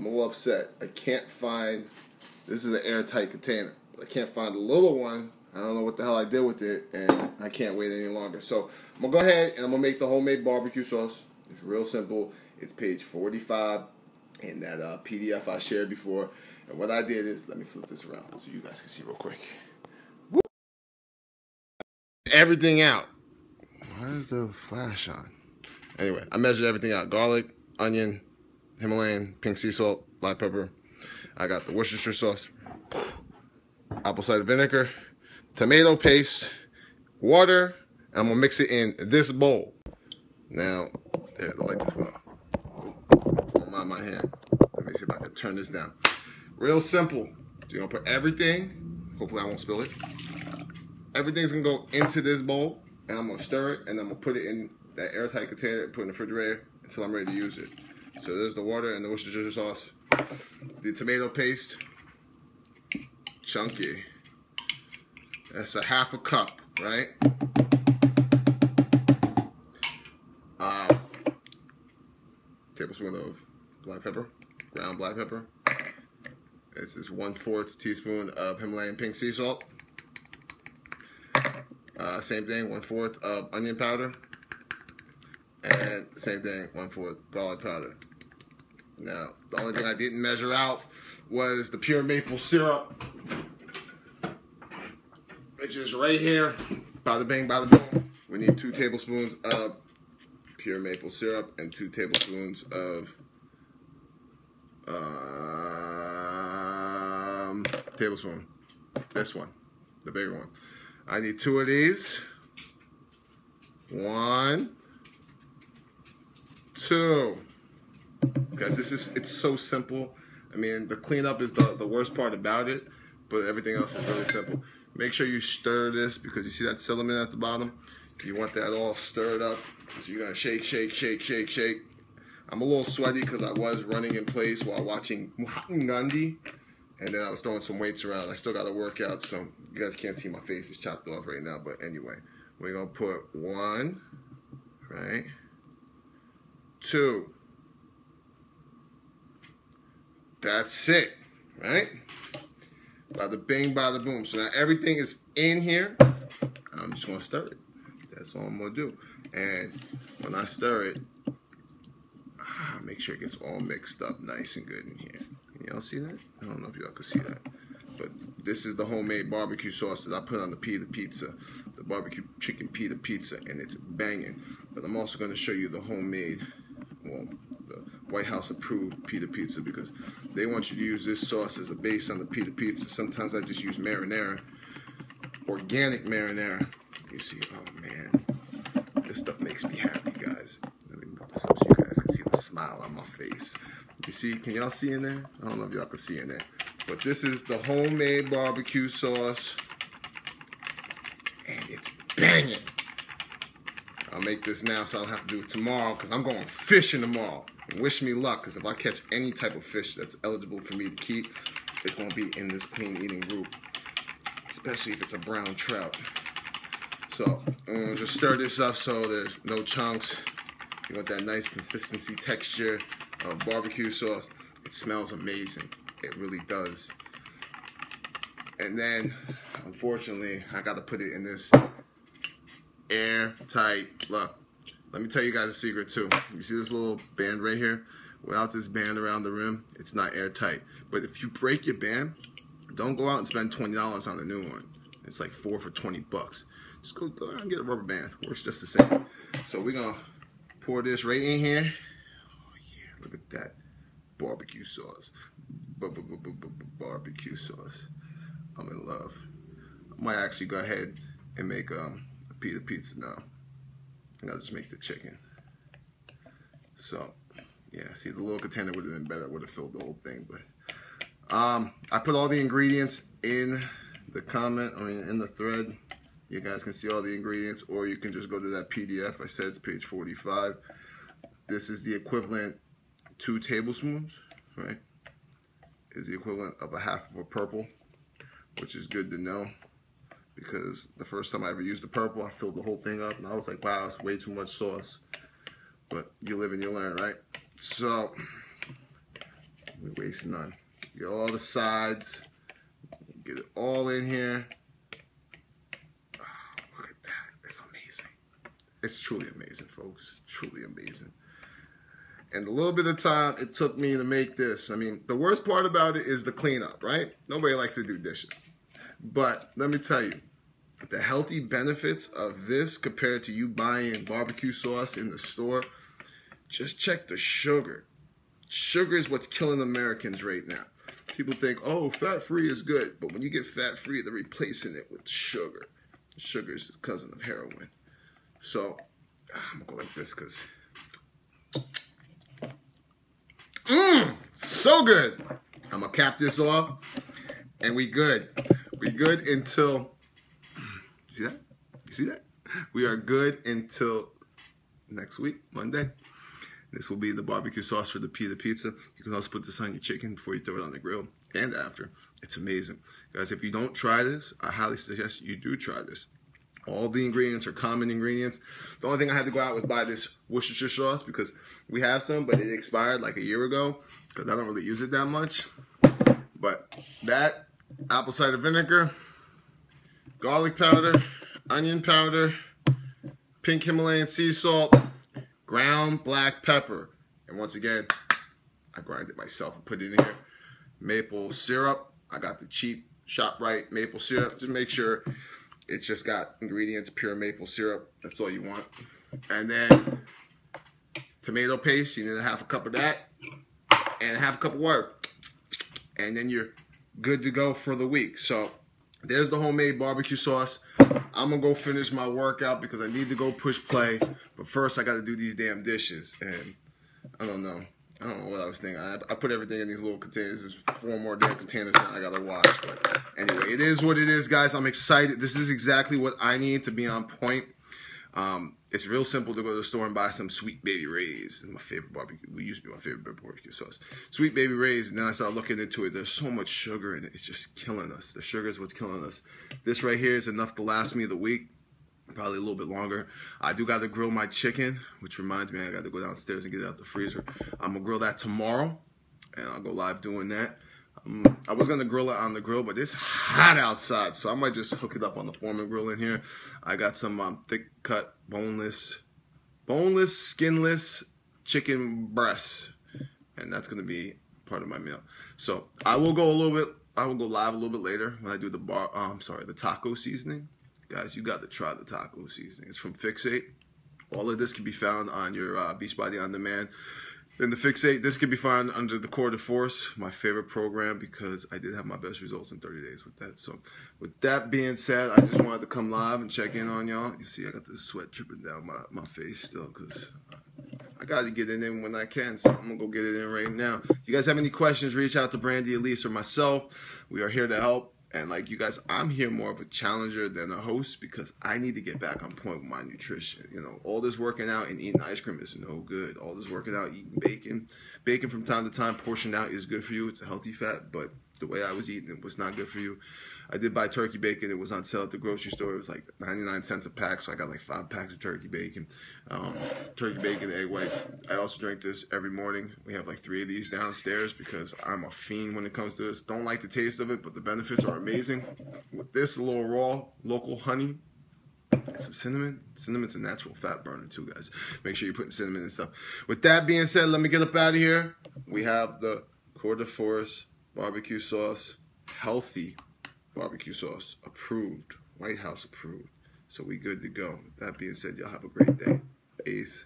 I'm a little upset. I can't find. This is an airtight container. I can't find the little one. I don't know what the hell I did with it, and I can't wait any longer. So I'm gonna go ahead and I'm gonna make the homemade barbecue sauce. It's real simple. It's page 45 in that uh, PDF I shared before. And what I did is, let me flip this around so you guys can see real quick. Everything out. Why is the flash on? Anyway, I measured everything out. Garlic, onion, Himalayan, pink sea salt, black pepper. I got the Worcestershire sauce, apple cider vinegar, tomato paste, water, and I'm gonna mix it in this bowl. Now, the light went off. Don't mind my hand. Let me see if I can turn this down. Real simple. You're gonna put everything, hopefully I won't spill it. Everything's gonna go into this bowl, and I'm gonna stir it, and I'm gonna put it in that airtight container put it in the refrigerator until I'm ready to use it. So there's the water and the Worcestershire sauce. The tomato paste, chunky. That's a half a cup, right? Uh, tablespoon of black pepper, ground black pepper. This is one fourth teaspoon of Himalayan pink sea salt. Uh, same thing, one fourth of onion powder. And same thing, one fourth garlic powder. Now, the only thing I didn't measure out was the pure maple syrup, which is right here. Bada bing, bada boom. We need two tablespoons of pure maple syrup and two tablespoons of um, tablespoon. This one, the bigger one. I need two of these. One, two. Guys, this is it's so simple. I mean, the cleanup is the, the worst part about it, but everything else is really simple. Make sure you stir this because you see that cinnamon at the bottom. You want that all stirred up. So you're gonna shake, shake, shake, shake, shake. I'm a little sweaty because I was running in place while watching Mahatma Gandhi, and then I was throwing some weights around. I still got a workout, so you guys can't see my face. It's chopped off right now, but anyway, we're gonna put one, right, two. That's it, right? Bada bing, bada boom. So now everything is in here. I'm just gonna stir it. That's all I'm gonna do. And when I stir it, ah, make sure it gets all mixed up nice and good in here. Y'all see that? I don't know if y'all can see that. But this is the homemade barbecue sauce that I put on the pita pizza, the barbecue chicken pita pizza, and it's banging. But I'm also gonna show you the homemade, well, White House approved pita pizza because they want you to use this sauce as a base on the pita pizza. Sometimes I just use marinara, organic marinara. You see, oh man, this stuff makes me happy, guys. Let me put this up so you guys can see the smile on my face. You see, can y'all see in there? I don't know if y'all can see in there. But this is the homemade barbecue sauce. And it's banging. Make this now so I don't have to do it tomorrow because I'm going fishing tomorrow. Wish me luck because if I catch any type of fish that's eligible for me to keep, it's going to be in this clean eating group. Especially if it's a brown trout. So I'm going to just stir this up so there's no chunks. You want that nice consistency texture of barbecue sauce. It smells amazing. It really does. And then, unfortunately, I got to put it in this airtight. Look, let me tell you guys a secret too. You see this little band right here? Without this band around the rim, it's not airtight. But if you break your band, don't go out and spend $20 on a new one. It's like four for 20 bucks. Just go, go out and get a rubber band. Works just the same. So we're gonna pour this right in here. Oh yeah, look at that barbecue sauce. Barbecue sauce. I'm in love. I might actually go ahead and make um, pita pizza now. And I'll just make the chicken. So, yeah, see, the little container would have been better. Would have filled the whole thing, but um, I put all the ingredients in the comment. I mean, in the thread. You guys can see all the ingredients, or you can just go to that PDF. I said it's page 45. This is the equivalent two tablespoons, right? Is the equivalent of a half of a purple, which is good to know because the first time I ever used the purple, I filled the whole thing up and I was like, wow, it's way too much sauce. But you live and you learn, right? So, we waste none. Get all the sides. Get it all in here. Oh, look at that. It's amazing. It's truly amazing, folks. Truly amazing. And a little bit of time it took me to make this. I mean, the worst part about it is the cleanup, right? Nobody likes to do dishes. But let me tell you, the healthy benefits of this compared to you buying barbecue sauce in the store, just check the sugar. Sugar is what's killing Americans right now. People think, oh, fat free is good. But when you get fat free, they're replacing it with sugar. Sugar is the cousin of heroin. So ah, I'm gonna go like this because. Mmm, so good. I'm gonna cap this off, and we good. We good until. See that? You see that? We are good until next week, Monday. This will be the barbecue sauce for the pita pizza. You can also put this on your chicken before you throw it on the grill and after. It's amazing. Guys, if you don't try this, I highly suggest you do try this. All the ingredients are common ingredients. The only thing I had to go out was buy this Worcestershire sauce because we have some, but it expired like a year ago because I don't really use it that much. But that apple cider vinegar, garlic powder, onion powder, pink Himalayan sea salt, ground black pepper. And once again, I grind it myself and put it in here. Maple syrup. I got the cheap ShopRite maple syrup. Just make sure it's just got ingredients, pure maple syrup. That's all you want. And then tomato paste. You need a half a cup of that. And half a cup of water. And then you're good to go for the week. So there's the homemade barbecue sauce. I'm gonna go finish my workout because I need to go push play. But first, I got to do these damn dishes, and I don't know. I don't know what I was thinking. I, I put everything in these little containers. There's four more damn containers I gotta wash. But anyway, it is what it is, guys. I'm excited. This is exactly what I need to be on point. Um, it's real simple to go to the store and buy some Sweet Baby Ray's. My favorite barbecue. We used to be my favorite barbecue sauce. Sweet Baby Ray's. And then I started looking into it. There's so much sugar in it. It's just killing us. The sugar is what's killing us. This right here is enough to last me the week. Probably a little bit longer. I do got to grill my chicken, which reminds me I got to go downstairs and get it out the freezer. I'm gonna grill that tomorrow, and I'll go live doing that. Um, I was gonna grill it on the grill, but it's hot outside, so I might just hook it up on the Foreman grill in here. I got some um, thick cut, boneless, boneless, skinless chicken breasts, and that's gonna be part of my meal. So I will go a little bit. I will go live a little bit later when I do the bar. I'm sorry, the taco seasoning, guys. You got to try the taco seasoning. It's from Fixate. All of this can be found on your uh, Beachbody on Demand then the Fixate, this can be found under the Core de Force, my favorite program because I did have my best results in 30 days with that. So with that being said, I just wanted to come live and check in on y'all. You see I got the sweat dripping down my, my face still because I got to get it in when I can. So I'm going to go get it in right now. If you guys have any questions, reach out to Brandy, Elise, or myself. We are here to help. And like you guys, I'm here more of a challenger than a host because I need to get back on point with my nutrition. You know, all this working out and eating ice cream is no good. All this working out, eating bacon, bacon from time to time, portioned out is good for you. It's a healthy fat, but the way I was eating it was not good for you. I did buy turkey bacon. It was on sale at the grocery store. It was like 99 cents a pack, so I got like five packs of turkey bacon. Um, turkey bacon, egg whites. I also drink this every morning. We have like three of these downstairs because I'm a fiend when it comes to this. Don't like the taste of it, but the benefits are amazing. With this, a little raw local honey, and some cinnamon. Cinnamon's a natural fat burner too, guys. Make sure you're putting cinnamon and stuff. With that being said, let me get up out of here. We have the Core de Force barbecue sauce, healthy barbecue sauce approved, White House approved. So we good to go. That being said, y'all have a great day. Peace.